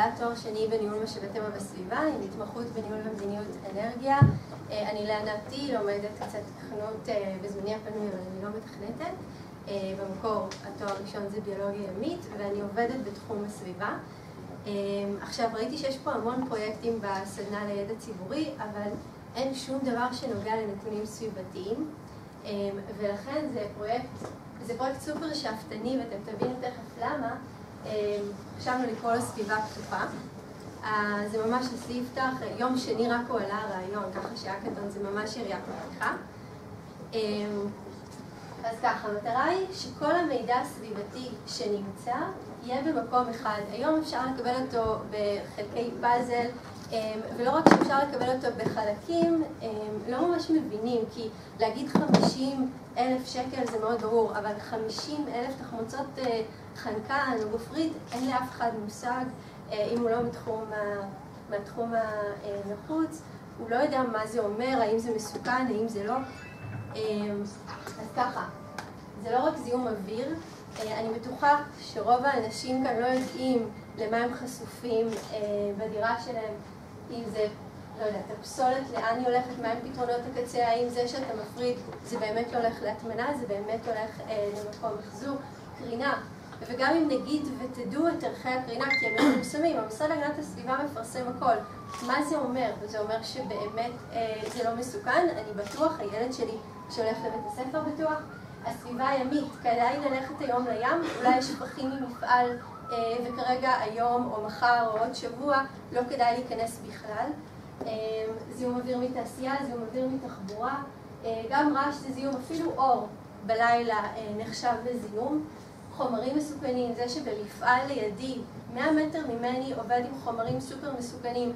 בעלת תואר שני בניהול משאבי טבע וסביבה, עם התמחות בניהול ומדיניות אנרגיה. אני להנאתי לומדת קצת תכנות בזמני הפנוי, אבל אני לא מתכנתת. במקור התואר הראשון זה ביולוגיה ימית, ואני עובדת בתחום הסביבה. עכשיו, ראיתי שיש פה המון פרויקטים בסדנה לידע ציבורי, אבל אין שום דבר שנוגע לנתונים סביבתיים, ולכן זה פרויקט, זה פרויקט סופר שאפתני, ואתם תבינו תכף למה. חשבנו לקרוא לו סביבה פתוחה. זה ממש עשי יפתח, יום שני רק הוא עלה הרעיון, ככה שהאקתון זה ממש יריית פתיחה. אז ככה, המטרה היא שכל המידע הסביבתי שנמצא יהיה במקום אחד. היום אפשר לקבל אותו בחלקי פאזל, ולא רק שאפשר לקבל אותו בחלקים, לא ממש מבינים, כי להגיד 50 אלף שקל זה מאוד ברור, אבל 50 אלף תחמוצות חנקן או גופרית, אין לאף אחד מושג, אם הוא לא מהתחום הנחוץ, הוא לא יודע מה זה אומר, האם זה מסוכן, האם זה לא. אז ככה, זה לא רק זיהום אוויר, אני בטוחה שרוב האנשים כאן לא יודעים למה הם חשופים בדירה שלהם, אם זה, לא יודעת, הפסולת, לאן היא הולכת, מהם פתרונות הקצה, האם זה שאתה מפריד, זה באמת הולך להטמנה, זה באמת הולך למקום מחזור, קרינה. וגם אם נגיד ותדעו את ערכי הקרינה, כי הם מפורסמים, המשרד להגנת הסביבה מפרסם הכל. מה זה אומר? זה אומר שבאמת זה לא מסוכן, אני בטוח, הילד שלי שהולך לבית הספר בטוח, הסביבה הימית, כדאי ללכת היום לים, אולי יש פחים ממפעל וכרגע היום או מחר או עוד שבוע לא כדאי להיכנס בכלל. זיהום אוויר מתעשייה, זיהום אוויר מתחבורה, גם רעש זה זיהום, אפילו אור בלילה נחשב לזיהום. חומרים מסוכנים, זה שבמפעל לידי, 100 מטר ממני עובד עם חומרים סופר מסוכנים,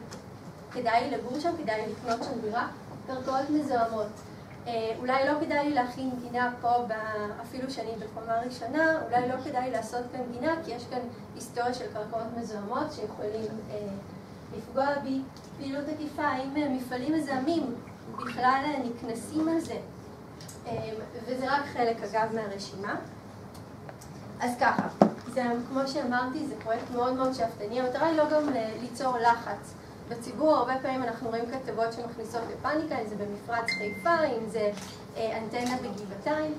כדאי לגור שם, כדאי לקנות שם דירה, קרקעות מזוהמות. אולי לא כדאי לי להכין גינה פה, אפילו שאני בקומה ראשונה, אולי לא כדאי לעשות כאן גינה, כי יש כאן היסטוריה של קרקעות מזוהמות שיכולים לפגוע בי. פעילות עקיפה, האם מפעלים מזהמים בכלל נקנסים על זה? וזה רק חלק, אגב, מהרשימה. אז ככה, זה, כמו שאמרתי, זה פרויקט מאוד מאוד שאפתני. המטרה היא לא גם ליצור לחץ. בציבור הרבה פעמים אנחנו רואים כתבות שמכניסות לפאניקה, אם זה במפרץ חיפה, אם זה אנטנה בגבעתיים,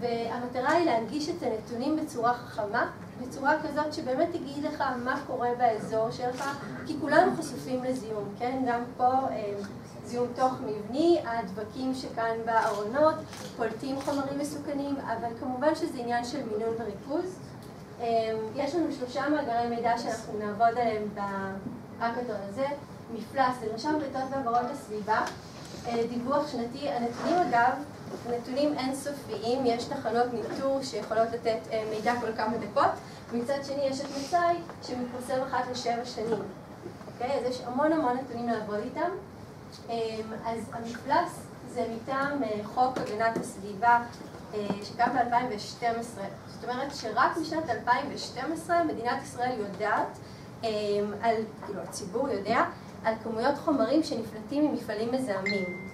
והמטרה היא להנגיש את הנתונים בצורה חכמה, בצורה כזאת שבאמת תגיד לך מה קורה באזור שלך, כי כולנו חשופים לזיהום, כן? גם פה זיהום תוך מבני, הדבקים שכאן בארונות, פולטים חומרים מסוכנים, אבל כמובן שזה עניין של מינון וריכוז. יש לנו שלושה מאגרי מידע שאנחנו נעבוד עליהם בהאקתון הזה, מפלס, למשל פליטות ועברות הסביבה, דיווח שנתי, הנתונים אגב, נתונים אינסופיים, יש תחנות ניטור שיכולות לתת מידע כל כמה דקות, ומצד שני יש את מצאי שמתפרסם אחת לשבע שנים, אוקיי? אז יש המון המון נתונים לעבוד איתם. אז המפלס זה מטעם חוק הגנת הסביבה שקם ב-2012, זאת אומרת שרק בשנת 2012 מדינת ישראל יודעת, על, כאילו הציבור יודע, על כמויות חומרים שנפלטים ממפעלים מזהמים.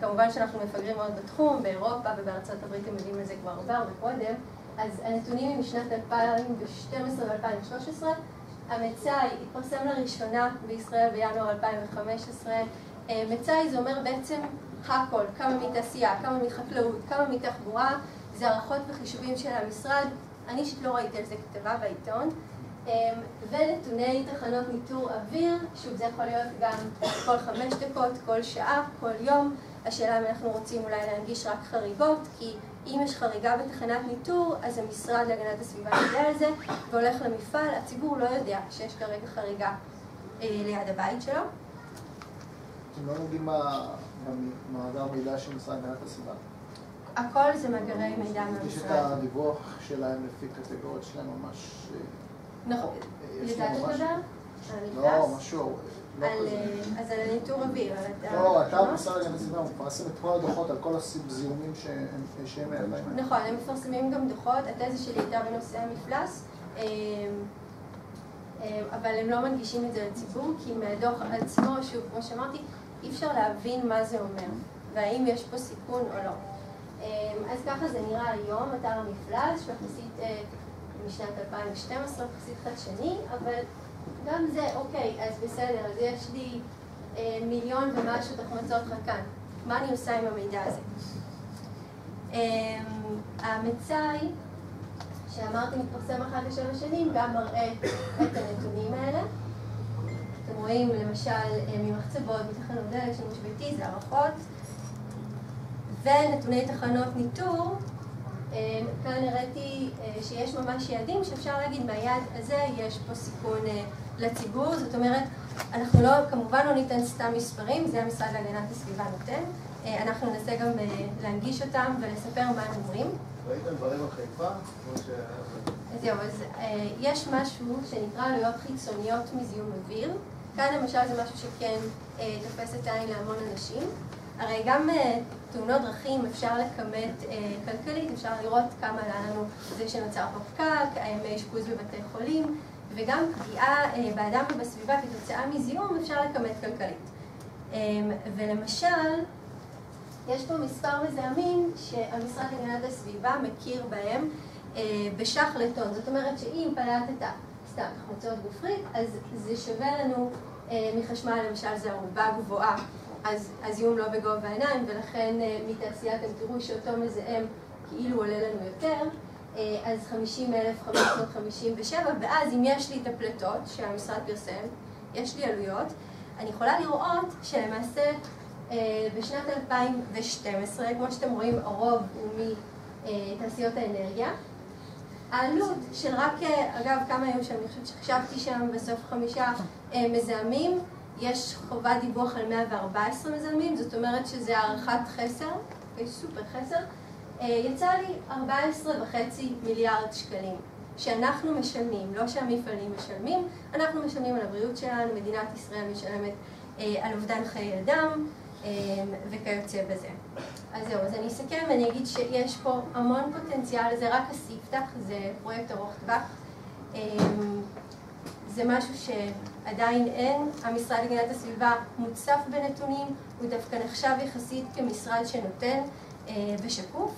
כמובן שאנחנו מפגרים מאוד בתחום, באירופה ובארצות הברית הם יודעים על זה כבר הרבה הרבה קודם, אז הנתונים הם משנת 2012 ו-2013, המצאי התפרסם לראשונה בישראל בינואר 2015, מצאי זה אומר בעצם הכל, כמה מתעשייה, כמה מחקלאות, כמה מתחבורה, זה הערכות וחישובים של המשרד, אני אישית לא ראיתי על זה כתבה בעיתון, ונתוני תחנות ניטור אוויר, שוב זה יכול להיות גם כל חמש דקות, כל שעה, כל יום, השאלה אם אנחנו רוצים אולי להנגיש רק חריגות, כי אם יש חריגה בתחנת ניטור, אז המשרד להגנת הסביבה יודע על זה, והולך למפעל, הציבור לא יודע שיש כרגע חריגה ליד הבית שלו. אתם לא יודעים מה במאגר מידע של משרד להגנת הסביבה? הכל זה מאגרי מידע מהמשרד. יש את הדיווח שלהם לפי קטגוריות שלהם ממש... נכון. לזה אתה מדבר? לא, משהו, לא כזה. אז על הניטור אוויר. לא, אתה במשרד להגנת הסביבה, מפרסם את כל הדוחות על כל הזיהומים שהם להם. נכון, הם מפרסמים גם דוחות, התזה שלי הייתה בנושא המפלס, אבל הם לא מנגישים את זה לציבור, כי מהדוח עצמו, שוב, כמו שאמרתי, אי אפשר להבין מה זה אומר, והאם יש פה סיכון או לא. אז ככה זה נראה היום, אתר המפלס, שהוא יחסית משנת 2012, יחסית חדשני, אבל גם זה, אוקיי, אז בסדר, אז יש לי אה, מיליון ומשהו תחמוצות חנקן. מה אני עושה עם המידע הזה? אה, המצאי, שאמרתי מתפרסם אחת לשבע שנים, גם מראה את הנתונים האלה. אתם רואים למשל אה, ממחצבות, מתחנות דלק, שימוש ביתי, זה הערכות. ונתוני תחנות ניטור, אה, כאן הראיתי אה, שיש ממש יעדים שאפשר להגיד מהיעד הזה יש פה סיכון לציבור, זאת אומרת, אנחנו לא, כמובן לא ניתן סתם מספרים, זה המשרד להגנת הסביבה נותן, אנחנו ננסה גם להנגיש אותם ולספר מה הם אומרים. ראיתם דברים על חיפה? זהו, אז יש משהו שנקרא עלויות חיצוניות מזיהום אוויר. כאן למשל זה משהו שכן אה, תופס את העין להמון אנשים. הרי גם אה, תאונות דרכים אפשר לכמת אה, כלכלית, אפשר לראות כמה עלה לנו זה שנוצר פה פקק, אשפוז בבתי חולים, וגם פגיעה אה, באדם ובסביבה כתוצאה מזיהום אפשר לכמת כלכלית. אה, ולמשל, יש פה מספר מזהמים שהמשרד להגנת הסביבה מכיר בהם אה, בשח לטון. זאת אומרת שאם פלטת סתם תחמוצות גופרית, אז זה שווה לנו מחשמל, למשל זה ערובה גבוהה, אז הזיהום לא בגובה העיניים, ולכן אה, מתעשייה אתם תראו שאותו מזהם כאילו עולה לנו יותר, אה, אז 50,557, ואז אם יש לי את הפלטות שהמשרד פרסם, יש לי עלויות, אני יכולה לראות שלמעשה בשנת 2012, כמו שאתם רואים, הרוב הוא מתעשיות האנרגיה. העלות של רק, אגב, כמה היו שם? אני חושבת שחשבתי שם בסוף חמישה אה, מזהמים, יש חובת דיווח על 114 מזהמים, זאת אומרת שזה הערכת חסר, אוקיי, סופר חסר. אה, יצא לי 14.5 מיליארד שקלים, שאנחנו משלמים, לא שהמפעלים משלמים, אנחנו משלמים על הבריאות שלנו, מדינת ישראל משלמת אה, על אובדן חיי אדם וכיוצא בזה. אז זהו, אז אני אסכם ואני אגיד שיש פה המון פוטנציאל, זה רק הספתח, זה פרויקט ארוך טווח. זה משהו שעדיין אין. המשרד להגנת הסביבה מוצף בנתונים, הוא דווקא נחשב יחסית כמשרד שנותן אה, ושקוף.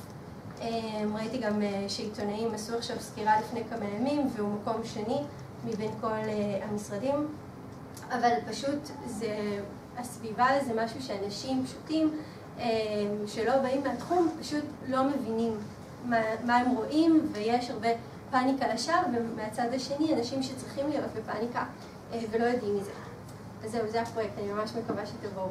אה, ראיתי גם אה, שעיתונאים עשו עכשיו סקירה לפני כמה ימים, והוא מקום שני מבין כל המשרדים. אבל פשוט זה, הסביבה זה משהו שאנשים פשוטים שלא באים מהתחום פשוט לא מבינים מה, מה הם רואים, ויש הרבה פאניקה לשווא, ומהצד השני אנשים שצריכים להיות בפאניקה אה, ולא יודעים מזה. אז זהו, זה הפרויקט, אני ממש מקווה שתבואו.